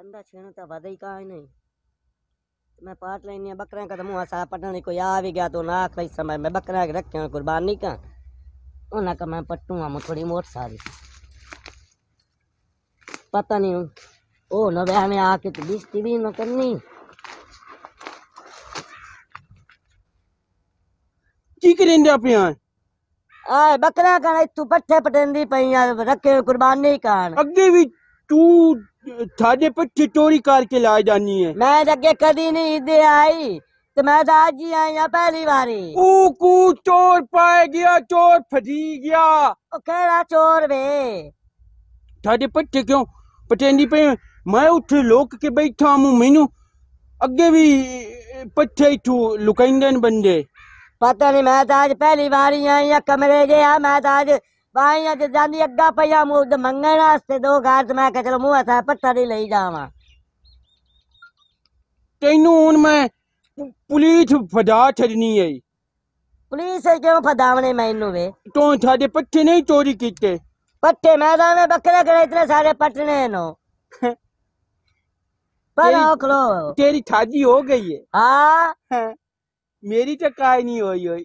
कंधा छेण त वधई कान मैं पाट लेनी बकरा का तो सा पटने कोई आ भी गया तो ना आखिरी समय में बकरा के रखे कुर्बानी का उन्हें का मैं पट्टू हम थोड़ी मोट सारी पता नहीं ओ न ब्याह आके तो बिस्ती भी न करनी की करें आप यहाँ आए बकरा का तू पट्ठे पटेंदी पई रखे कुर्बानी का अगे भी तू थादे पर टिटोरी कार लाए जानी है। मैं तो अगे कदी नहीं इधर आई तो मैं तो आज ही आई पहली बारी। ऊकू चोर पाए गया चोर फटी गया। ओ केड़ा चोर वे? थादे पट्टे क्यों पटेंदी पे मैं उठे लोक के बैठा हूँ मैनू अगे भी पट्टे तू लुकाइंदन बंदे। पता नहीं मैं तो आज पहली बारी आई या कमरे गया मैं आज भाई यहाँ जानी अग्गा पैया मुँह मंगे रास्ते दो घाट मैं कह चलो मुँह ऐसा पत्थर ही ले जावा। तेनू हूँ मैं पुलिस फजा छड़नी है पुलिस क्यों फदावने मैनू वे? तो साडे पट्ठे नहीं चोरी कीते। पट्ठे मैदान में बकरे करे इतने सारे पटने नो पर ओखलो। तेरी थाजी हो गई है। हाँ? मेरी तो काय नहीं हुई हुई।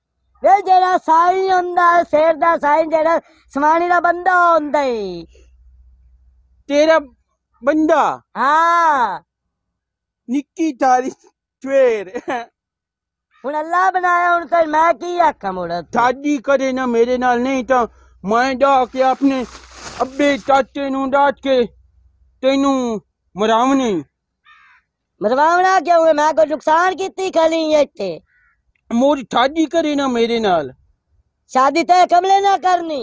ਵੇ ਜਿਹੜਾ ਸਾਈ ਹੁੰਦਾ ਸ਼ੇਰ ਦਾ ਸਾਈ ਜਿਹੜਾ ਸਮਾਣੀ ਦਾ ਬੰਦਾ ਹੁੰਦਾ ਈ। ਤੇਰਾ ਬੰਦਾ? ਹਾਂ। ਨਿੱਕੀ ਤਾਰੀ ਚਵੇਰ ਹੁਣ ਅੱਲਾ ਬਣਾਇਆ ਹੁਣ ਤਾਂ ਮੈਂ ਕੀ ਆਖਾਂ ਮੋੜਾ ਸਾਡੀ ਕਦੇ ਨਾ ਮੇਰੇ ਨਾਲ ਨਹੀਂ ਤਾਂ ਮੈਂ ਜਾ ਕੇ ਆਪਣੇ ਅੱਬੇ ਚਾਚੇ ਨੂੰ ਡਾਟ ਕੇ ਤੈਨੂੰ ਮਰਾਵਣੀ। ਮਰਵਾਉਣਾ ਕਿਉਂ? ਮੈਂ ਕੋਈ ਨੁਕਸਾਨ ਕੀਤੀ ਖਲੀ ਇੱਥੇ? मोरी ठाडी करे ना मेरे नाल। शादी तय कमले ना करनी।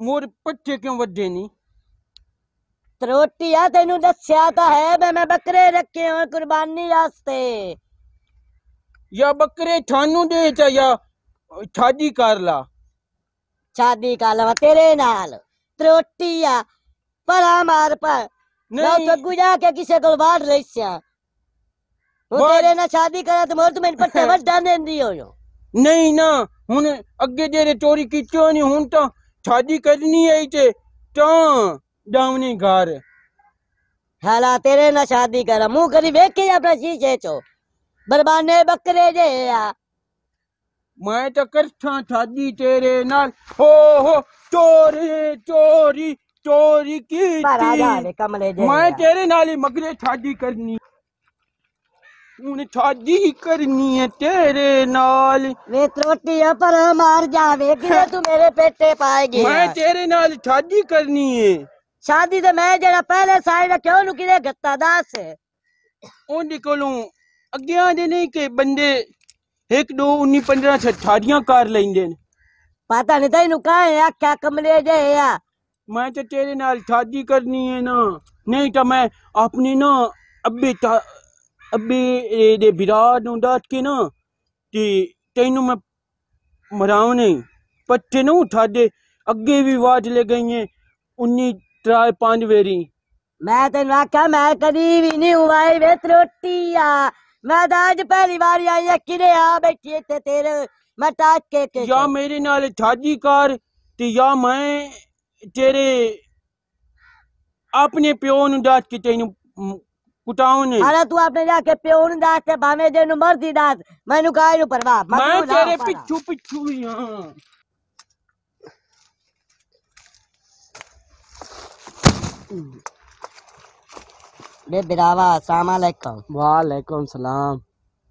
मोर पट्टे क्यों वड्डे नहीं त्रोटिया तेनू दस्या ता है मैं बकरे रखे हो कुर्बानी वास्ते या बकरे थानू दे चा या शादी कर ला। शादी कर ला तेरे नाल। त्रोटिया पर मार पर। नहीं। तो गुजा के किसे को बाढ़ रही वो तेरे ना शादी करा तो, तो पर तवज डाल यो। नहीं ना हुन जेरे चोरी की क्यों नहीं हुन तो शादी करनी है डावनी तो, घर। हाला तेरे ना शादी करा मुँह करी वेख के अपना चीज़ चो। बरबाने बकरे जे या मैं तो करता शादी तेरे नाल। हो हो चोरी चोरी चोरी की मैं तेरे नाल ही मगरे शादी करनी। ਹੁਣ ਠਾਦੀ ਕਰਨੀ ਹੈ ਤੇਰੇ ਨਾਲ। ਵੇ ਤਰੋਟੀਆ ਪਰ ਮਾਰ ਜਾਵੇ ਕਿਵੇਂ ਤੂੰ ਮੇਰੇ ਪੇਟੇ ਪਾਏਗੀ। ਮੈਂ ਤੇਰੇ ਨਾਲ ਠਾਦੀ ਕਰਨੀ ਹੈ ਸ਼ਾਦੀ ਤੇ ਮੈਂ ਜਿਹੜਾ ਪਹਿਲੇ ਸਾਈਡ ਕਿਉਂ ਨੂੰ ਕਿਦੇ ਗੱਤਾ ਦਾਸ? ਉਹਦੇ ਕੋਲੋਂ ਅੱਗਿਆਂ ਦੇ ਨਹੀਂ ਕਿ ਬੰਦੇ 1 2 19 15 ਛਾੜੀਆਂ ਕਰ ਲੈਂਦੇ ਨੇ। ਪਤਾ ਨਹੀਂ ਤੈਨੂੰ ਕਾਹੇ ਆਖਿਆ ਕਮਲੇ ਜੇ ਆ। ਮੈਂ ਤੇ ਤੇਰੇ ਨਾਲ ਛਾਦੀ ਕਰਨੀ ਹੈ ਨਾ। ਨਹੀਂ ਤਾਂ ਮੈਂ ਆਪਣੇ ਨਾ ਅੱਬੇ ਅੱਬੇ ਦੇ ਵਿਰਾਟ ਨੂੰ ਡਾਟ ਕੇ ਨਾ ਤੇ ਤੈਨੂੰ ਮੈਂ ਮਰਾਉਣੇ ਪੱਟੇ ਨੂੰ ਉਠਾ ਦੇ ਅੱਗੇ ਵੀ ਆਵਾਜ਼ ਲੈ ਗਈਏ 19 ਟਰਾਏ ਪੰਜ ਵੇਰੀ। ਮੈਂ ਤੈਨੂੰ ਆਖਿਆ ਮੈਂ ਕਦੀ ਵੀ ਨਹੀਂ ਉਵਾਈ ਵੇ ਤਰੋਟੀ ਆ। ਮੈਂ ਤਾਂ ਅੱਜ ਪਹਿਲੀ ਵਾਰ ਆਈ ਆ ਕਿਰੇ ਆ ਬੈਠੀ ਤੇ ਤੇਰੇ ਮੈਂ ਟਾਕ ਕੇ ਕੇ ਜਾਂ ਮੇਰੇ ਨਾਲ ਠਾਜੀ ਕਰ ਤੇ ਜਾਂ ਮੈਂ ਤੇਰੇ ਆਪਣੇ ਪਿਓ ਨੂੰ ਡਾਟ ਕੇ ਤੈਨੂੰ कुटाऊनी अरे तू अपने जाके मैनु नु मैं तेरे यहाँ बे बिरावा अस्सलाम वालेकुम वालेकुम सलाम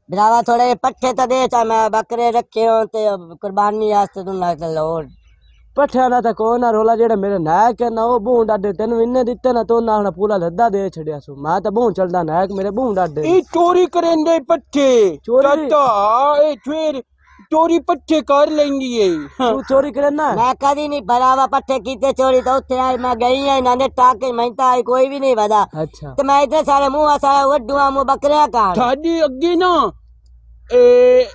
बिरावा थोड़े पट्ठे तो दे चा मैं बकरे रखे हो ते कुर्बानी वास्ते तू ना लोड ਪੱਠਿਆਂ ਦਾ ਤਾਂ ਕੋਈ ਨਾ ਰੋਲਾ ਜਿਹੜਾ ਮੇਰੇ ਨਾਇਕ ਹੈ ਨਾ ਉਹ ਬੂੰ ਡਾਡੇ ਤੈਨੂੰ ਇੰਨੇ ਦਿੱਤੇ ਨਾ ਤੂੰ ਨਾ ਹੁਣ ਪੂਰਾ ਲੱਦਾ ਦੇ ਛੜਿਆ ਸੋ। ਮੈਂ ਤਾਂ ਬੂੰ ਚਲਦਾ ਨਾਇਕ ਮੇਰੇ ਬੂੰ ਡਾਡੇ ਇਹ ਚੋਰੀ ਕਰਨ ਦੇ ਪੱਠੇ। ਚੋਰੀ? ਚਾਚਾ ਇਹ ਫੇਰ ਚੋਰੀ ਪੱਠੇ ਕਰ ਲੈਂਦੀ ਏ। ਤੂੰ ਚੋਰੀ ਕਰਨਾ? ਮੈਂ ਕਦੀ ਨਹੀਂ ਭਰਾਵਾ ਪੱਠੇ ਕੀਤੇ ਚੋਰੀ ਤਾਂ। ਉੱਥੇ ਆਈ ਮੈਂ ਗਈ ਆ ਇਹਨਾਂ ਦੇ ਟਾਕੇ ਮੈਂ ਤਾਂ ਆਈ ਕੋਈ ਵੀ ਨਹੀਂ ਵਦਾ ਅੱਛਾ। ਤੇ ਮੈਂ ਇਤਨੇ ਸਾਰੇ ਮੂੰਹ ਸਾਰਾ ਵੱਡੂਆ ਮੂੰਹ ਬੱਕਰਿਆ ਕਾਂ ਸਾਡੇ ਅੱਗੇ ਨਾ ਇਹ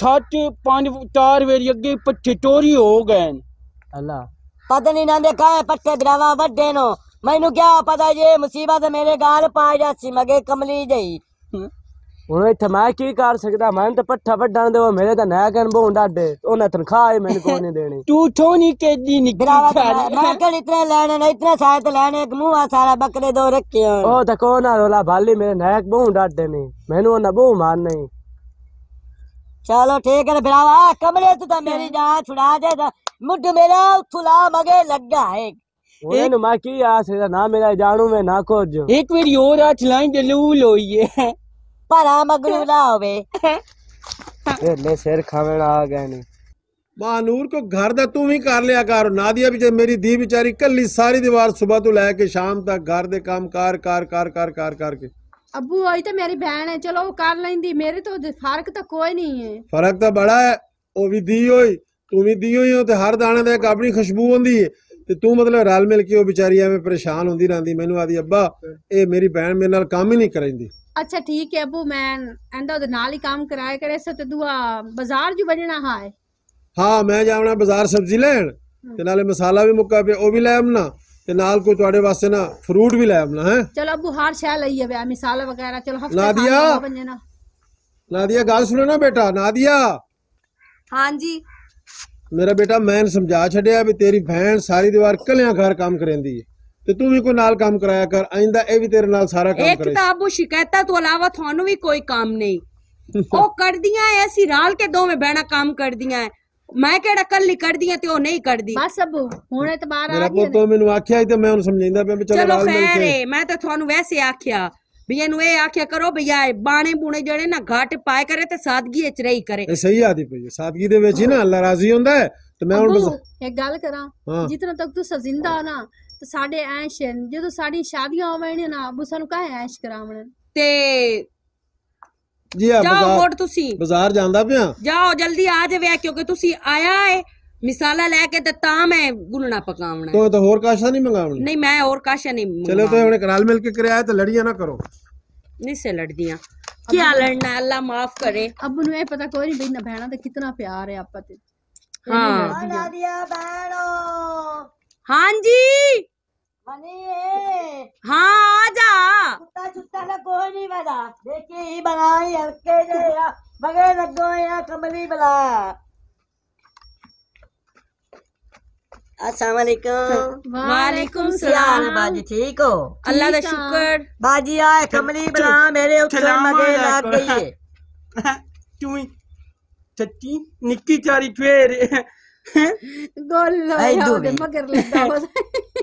ਠੱਟ ਪੰਜ ਚਾਰ ਵਾਰੀ ਅੱਗੇ ਪੱਠੇ ਚੋਰੀ ਹੋ ਗਏ ਨੇ। ਅੱਲਾ ਪਤਾ ਨਹੀਂ ਨਾ ਦੇ ਕਾਏ ਪੱਠੇ ਭਰਾਵਾ ਵੱਡੇ ਨੋ ਮੈਨੂੰ ਕਿਆ ਪਤਾ ਇਹ ਮੁਸੀਬਤ ਮੇਰੇ ਗਾਲ ਪਾ ਜਾਸੀ ਮਗੇ ਕਮਲੀ ਜਈ ਹਮ। ਹੁਣ ਇੱਥੇ ਮੈਂ ਕੀ ਕਰ ਸਕਦਾ ਮੈਂ ਤਾਂ ਪੱਠਾ ਵੱਢਣ ਦੇ ਮੇਰੇ ਤਾਂ ਨਾ ਕਰਨ ਬੋਂ ਡਾਡੇ ਉਹਨਾਂ ਤਨਖਾਹ ਹੀ ਮੈਨੂੰ ਕੋਈ ਨਹੀਂ ਦੇਣੀ ਤੂੰ ਥੋਨੀ ਕੇਦੀ ਨਿਕਲੀ ਭਰਾਵਾ ਸਾਰੀ। ਮੈਂ ਕਿਹੜੀ ਇਤਨੇ ਲੈਣੇ ਨੇ ਇਤਨੇ ਸਾਰੇ ਤੇ ਲੈਣੇ ਇੱਕ ਮੂੰਹ ਸਾਰਾ ਬੱਕਰੇ ਦੋ ਰੱਖੇ ਹੋਣ ਉਹ ਤਾਂ ਕੋ ਨਾ ਰੋਲਾ ਭਾਲੀ ਮੇਰੇ ਨਾਇਕ ਬੋਂ ਡਾਡੇ ਨੇ ਮੈਨੂੰ ਉਹਨਾਂ ਬੋਂ ਮਾਰ ਨਹੀਂ ਚਲੋ ਠੀਕ ਹੈ ਭਰਾਵਾ ਕਮਰੇ ਤੂੰ ਤਾਂ ਮੇਰੀ ਜਾਨ ਛੁੜਾ ਦੇ ਮੁੱਢ ਮੇਰਾ ਉਥਲਾ ਮਗੇ ਲੱਗਾ ਹੈ। ਉਹਨਾਂ ਨੂੰ ਮੈਂ ਕੀ ਆਸ ਹੈ ਨਾ ਮੇਰਾ ਜਾਣੂ ਮੈਂ ਨਾ ਕੁਝ। ਇੱਕ ਵਾਰੀ ਹੋਰ ਆ ਚਲਾਈ ਜਲੂਲ ਹੋਈਏ ਭਰਾ ਮਗਰੂ ਨਾ ਹੋਵੇ। ਇਹ ਲੈ ਸਿਰ ਖਾਵਣ ਆ ਗਏ ਨੇ ਮਾਨੂਰ ਕੋ ਘਰ ਦਾ ਤੂੰ ਵੀ ਕਰ ਲਿਆ ਕਰ ਨਾਦੀਆ ਵੀ ਜੇ ਮੇਰੀ ਦੀ ਵਿਚਾਰੀ ਕੱਲੀ ਸਾਰੀ ਦੀਵਾਰ ਸਵੇਰ ਤੋਂ ਲੈ ਕੇ ਸ਼ਾਮ ਤੱਕ ਘਰ ਦੇ ਕੰਮਕਾਰ ਕਾਰ ਕਾਰ ਕਾਰ ਕਾਰ ਕਰਕੇ ਅੱਬੂ ਆਈ ਤਾਂ ਮੇਰੀ ਭੈਣ ਹੈ ਚਲੋ ਉਹ ਕਰ ਲੈਂਦੀ ਮੇਰੇ ਤੋਂ ਉਹਦੇ ਫ਼ਰਕ ਤਾਂ ਕੋਈ ਨਹੀਂ ਹੈ ਫ਼ਰਕ ਤਾਂ ਬੜਾ ਹੈ ਉਹ ਵੀ ਦੀ ਹੋਈ ਤੂੰ ਵੀ ਦੀ ਹੋਈ ਹੋ ਤੇ ਹਰ ਦਾਣੇ ਦਾ ਇੱਕ ਆਪਣੀ ਖੁਸ਼ਬੂ ਹੁੰਦੀ ਹੈ ਤੇ ਤੂੰ ਮਤਲਬ ਰਲ ਮਿਲ ਕੇ ਉਹ ਵਿਚਾਰੀ ਐਵੇਂ ਪਰੇਸ਼ਾਨ ਹੁੰਦੀ ਰਹਿੰਦੀ ਮੈਨੂੰ ਆਦੀ ਅੱਬਾ ਇਹ ਮੇਰੀ ਭੈਣ ਮੇਰੇ ਨਾਲ ਕੰਮ ਹੀ ਨਹੀਂ ਕਰਦੀ ਅੱਛਾ ਠੀਕ ਹੈ ਅੱਬੂ ਮੈਂ ਇਹਦਾ ਉਹਦੇ ਨਾਲ ਹੀ ਕੰਮ ਕਰਾਇਆ ਕਰੇ ਸੋ ਤੇ ਦੁਆ ਬਾਜ਼ਾਰ ਜੂ ਵਜਣਾ ਹੈ ਹਾਂ ਮੈਂ ਜਾਵਣਾ ਬਾਜ਼ਾਰ ਸਬਜ਼ੀ ਲੈਣ ਤੇ ਨਾਲੇ ਮਸਾਲਾ ਵੀ ਮੁੱਕਾ ਪਿਆ ਉਹ ਵੀ ਲੈ ਆਉਣਾ ਤੇ ਨਾਲ ਕੋਈ ਤੁਹਾਡੇ ਵਾਸਤੇ ਨਾ ਫਰੂਟ ਵੀ ਲੈ ਆਉਣਾ ਹੈ? ਚਲੋ ਅੱਬੂ ਹਰ ਸ਼ੈ ਲਈ ਹੈ ਵਿਆਹ ਮਿਸਾਲ ਵਗੈਰਾ ਚਲੋ ਹਫ਼ਤੇ ਨਾਦੀਆ। ਬੰਜਣਾ ਨਾਦੀਆ ਗੱਲ ਸੁਣੋ ਨਾ ਬੇਟਾ ਨਾਦੀਆ ਹਾਂਜੀ। ਮੇਰਾ ਬੇਟਾ ਮੈਂ ਸਮਝਾ ਛੱਡਿਆ ਵੀ ਤੇਰੀ ਭੈਣ ਸਾਰੀ ਦੀਵਾਰ ਕੱਲਿਆਂ ਘਰ ਕੰਮ ਕਰੇਂਦੀ ਹੈ ਤੇ ਤੂੰ ਵੀ ਕੋਈ ਨਾਲ ਕੰਮ ਕਰਾਇਆ ਕਰ ਆਇੰਦਾ ਇਹ ਵੀ ਤੇਰੇ ਨਾਲ ਸਾਰਾ ਕੰਮ ਇੱਕ ਕਰੇ। ਤਾਂ ਅਬੂ ਸ਼ਿਕਾਇਤਾਂ ਤੋਂ ਇਲਾਵਾ ਤੁਹਾਨੂੰ ਵੀ ਕੋਈ ਕੰਮ ਨਹੀਂ। ਉਹ ਕਰਦੀਆਂ ਐ ਅਸੀਂ ਰਲ ਕੇ ਦੋਵੇਂ ਬਹਿਣਾ ਕੰਮ ਕਰਦੀਆਂ ਐ। ਮੈਂ ਕਿਹੜਾ ਕੱਲੀ ਕਰਦੀਆਂ ਤੇ ਉਹ ਨਹੀਂ ਕਰਦੀ ਬਸ ਅੱਬੂ ਹੁਣ ਇਤਬਾਰ ਆ ਮੇਰਾ ਗਈ ਪੁੱਤ ਮੈਨੂੰ ਆਖਿਆ ਸੀ ਤੇ ਮੈਂ ਉਹਨੂੰ ਸਮਝਾਉਂਦਾ ਪਿਆ ਵੀ ਚਲੋ ਚਲੋ ਨਾਲ ਮਿਲ ਖੈਰ ਕੇ। ਏ ਮੈਂ ਤਾਂ ਤੁਹਾਨੂੰ ਵੈਸੇ ਆਖਿਆ ਵੀ ਇਹਨੂੰ ਇਹ ਆਖਿਆ ਕਰੋ ਵੀ ਇਹ ਬਾਣੇ ਬੂਣੇ ਜਿਹੜੇ ਨਾ ਘਾਟ ਪਾਏ ਕਰੇ ਤੇ ਸਾਦਗੀ ਵਿੱਚ ਰਹੀ ਕਰੇ। ਇਹ ਸਹੀ ਆਦੀ ਪਈ ਹੈ ਸਾਦਗੀ ਦੇ ਵਿੱਚ ਹੀ ਨਾ ਅੱਲਾ ਰਾਜ਼ੀ ਹੁੰਦਾ ਹੈ ਤੇ ਮੈਂ ਹੁਣ ਅੱਬੂ ਇੱਕ ਗੱਲ ਕਰਾਂ ਹਾਂ। ਜਿਤਨਾ ਤੱਕ ਤੂੰ ਜ਼ਿੰਦਾ ਨਾ ਤੇ ਸਾਡੇ ਐਸ਼। ਜਦੋਂ ਸਾਡੀ ਸ਼ਾਦੀਆਂ ਹੋਵਣ ਨਾ ਅੱਬੂ ਸਾਨੂੰ ਕਾਹ ਐਸ਼ ਕਰਾਵਣ? ਤੇ ਜੀ ਆ ਜਾਓ ਬਾਜ਼ਾਰ ਮੋੜ ਤੁਸੀਂ ਬਾਜ਼ਾਰ ਜਾਂਦਾ ਪਿਆ ਜਾਓ ਜਲਦੀ ਆ ਜਾਵੇ ਕਿਉਂਕਿ ਤੁਸੀਂ ਆਇਆ ਹੈ ਮਿਸਾਲਾ ਲੈ ਕੇ ਤੇ ਤਾਂ ਮੈਂ ਗੁਲਣਾ ਪਕਾਉਣਾ ਹੈ। ਤੋ ਤਾਂ ਹੋਰ ਕਾਸ਼ਾ ਨਹੀਂ ਮੰਗਾਉਣੀ ਨਹੀਂ ਮੈਂ ਹੋਰ ਕਾਸ਼ਾ ਨਹੀਂ ਚਲੋ ਤੇ ਮੰਗਵਾਉਣਾ। ਹੁਣ ਕਰਾਲ ਮਿਲ ਕੇ ਕਰਿਆ ਤੇ ਲੜੀਆਂ ਨਾ ਕਰੋ ਨਹੀਂ ਸੇ ਲੜਦੀਆਂ ਕੀ ਲੜਨਾ ਅੱਲਾ ਮਾਫ ਕਰੇ ਅਬ ਨੂੰ ਇਹ ਪਤਾ ਕੋਈ ਨਹੀਂ ਬਈ ਨਾ ਭੈਣਾਂ ਦਾ ਕਿਤਨਾ ਪਿਆਰ ਹੈ ਆਪਾਂ ਤੇ ਹਾਂ ਹਾਂਜੀ हाँ आजा। छुट्टा छुट्टा ना कोई बना। देखिए ही बनाई हल्के ने या मगे लगो या कमली बना। अस्सलाम वालेकुम वालेकुम सलाम। बाजी ठीक हो? अल्लाह का शुक्र। बाजी आए कमली बना मेरे ऊपर मगे लग गई है क्यों छट्टी निक्की चारी फेर। गोल मगर लगता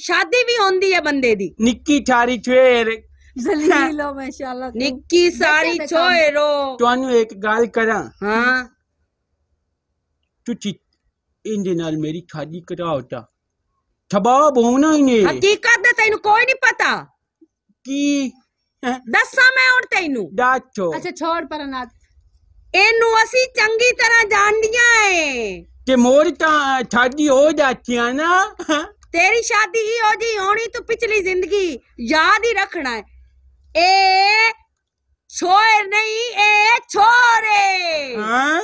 शादी भी होंदी है बंदे दी ਨਿੱਕੀ ਚਾਰੀ ਫੇਰ ਜ਼ਲੀਲ ਹੋ ਮਾਸ਼ਾਅੱਲਾ ਤੂੰ। निक्की सारी देखते काम। छोरो ਤੁਹਾਨੂੰ ਇੱਕ ਗੱਲ ਕਰਾਂ हाँ ਤੁਸੀਂ ਇਹਦੇ ਨਾਲ ਮੇਰੀ ਠਾਡੀ ਕਰਾਓ ਤਾਂ ਥਬਾਬ ਹੋਣਾ ਹੀ ਨਹੀਂ हकीकत दा तेनू कोई नहीं पता ਕੀ दसा मैं और तेनू ਦੱਸੋ ਅੱਛਾ ਛੋੜ ਪਰ ਨਾ ਇਹਨੂੰ ਅਸੀਂ ਚੰਗੀ ਤਰ੍ਹਾਂ ਜਾਣਦੀਆਂ ਏ ਤੇ ਮੋਰ ਤਾਂ ਠਾਡੀ ਹੋ ਜਾਤੀਆਂ ਨਾ तेरी शादी ही हो जी, होनी तू पिछली ज़िंदगी याद ही रखना है ए, छोर नहीं, ए, छोरे हाँ?